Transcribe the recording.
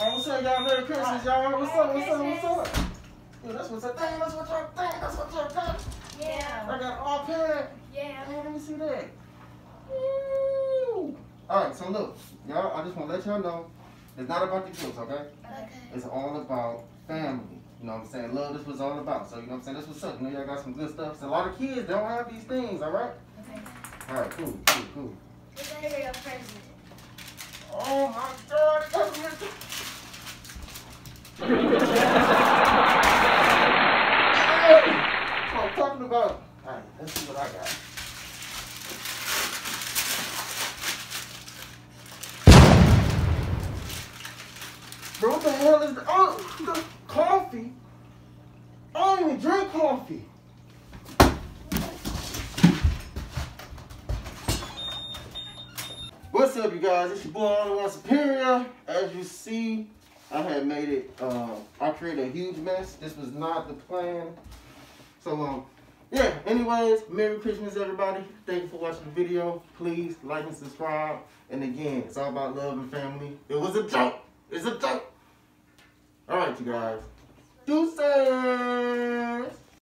I'm gonna say y'all Merry Christmas, y'all. What's up? What's up? What's up? Yeah, that's what's up. Dang, that's what y'all. Dang, that's what y'all got. Yeah. I got all parent. Yeah. Hey, let me see that. Woo! All right, so look, y'all. I just want to let y'all know, it's not about the gifts, okay? Okay. It's all about family. You know what I'm saying? Love, this was all about. So, you know what I'm saying? This was up. You know, y'all got some good stuff. So, a lot of kids don't have these things, all right? Okay. All right, cool, cool, cool. It's a real present. Oh, my God. What I'm talking about. All right, let's see what I got. Bro, what the hell is that? Oh, the coffee. I don't even drink coffee. What's up, you guys? It's your boy, Only One Superior. As you see, I had made it, uh, I created a huge mess. This was not the plan. So, um, yeah, anyways, Merry Christmas, everybody. Thank you for watching the video. Please like and subscribe. And again, it's all about love and family. It was a joke. It's a joke. All right, you guys. Deuces.